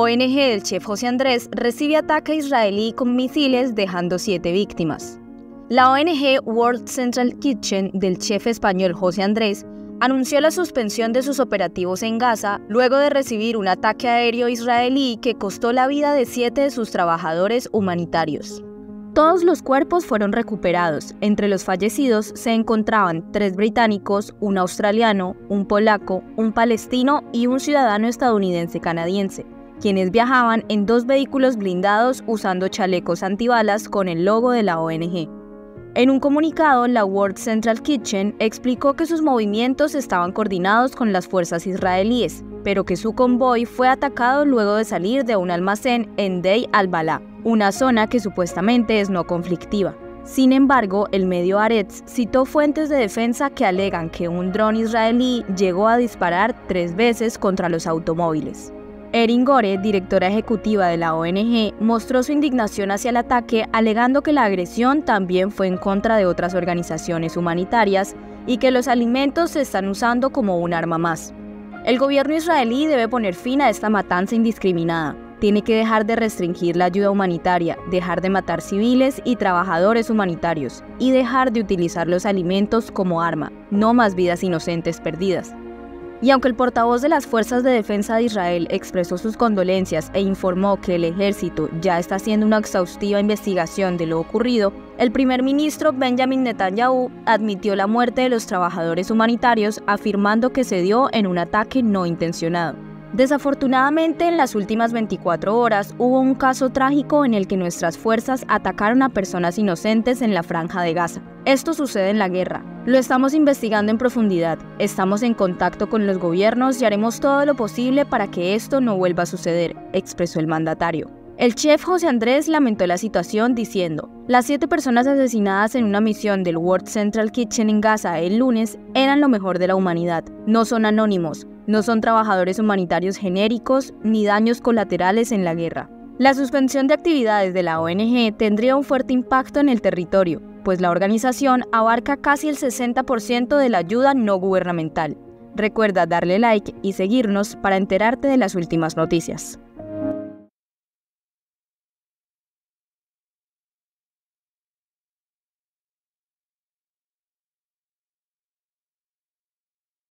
ONG del chef José Andrés recibe ataque israelí con misiles dejando siete víctimas. La ONG World Central Kitchen del chef español José Andrés anunció la suspensión de sus operativos en Gaza luego de recibir un ataque aéreo israelí que costó la vida de siete de sus trabajadores humanitarios. Todos los cuerpos fueron recuperados. Entre los fallecidos se encontraban tres británicos, un australiano, un polaco, un palestino y un ciudadano estadounidense canadiense, quienes viajaban en dos vehículos blindados usando chalecos antibalas con el logo de la ONG. En un comunicado, la World Central Kitchen explicó que sus movimientos estaban coordinados con las fuerzas israelíes, pero que su convoy fue atacado luego de salir de un almacén en Dey al-Balá, una zona que supuestamente es no conflictiva. Sin embargo, el medio Aretz citó fuentes de defensa que alegan que un dron israelí llegó a disparar tres veces contra los automóviles. Erin Gore, directora ejecutiva de la ONG, mostró su indignación hacia el ataque, alegando que la agresión también fue en contra de otras organizaciones humanitarias y que los alimentos se están usando como un arma más. El gobierno israelí debe poner fin a esta matanza indiscriminada. Tiene que dejar de restringir la ayuda humanitaria, dejar de matar civiles y trabajadores humanitarios, y dejar de utilizar los alimentos como arma, no más vidas inocentes perdidas. Y aunque el portavoz de las Fuerzas de Defensa de Israel expresó sus condolencias e informó que el ejército ya está haciendo una exhaustiva investigación de lo ocurrido, el primer ministro Benjamin Netanyahu admitió la muerte de los trabajadores humanitarios afirmando que se dio en un ataque no intencionado. Desafortunadamente, en las últimas 24 horas hubo un caso trágico en el que nuestras fuerzas atacaron a personas inocentes en la franja de Gaza. Esto sucede en la guerra. Lo estamos investigando en profundidad, estamos en contacto con los gobiernos y haremos todo lo posible para que esto no vuelva a suceder, expresó el mandatario. El chef José Andrés lamentó la situación diciendo, las siete personas asesinadas en una misión del World Central Kitchen en Gaza el lunes eran lo mejor de la humanidad. No son anónimos, no son trabajadores humanitarios genéricos ni daños colaterales en la guerra. La suspensión de actividades de la ONG tendría un fuerte impacto en el territorio, pues la organización abarca casi el 60% de la ayuda no gubernamental. Recuerda darle like y seguirnos para enterarte de las últimas noticias.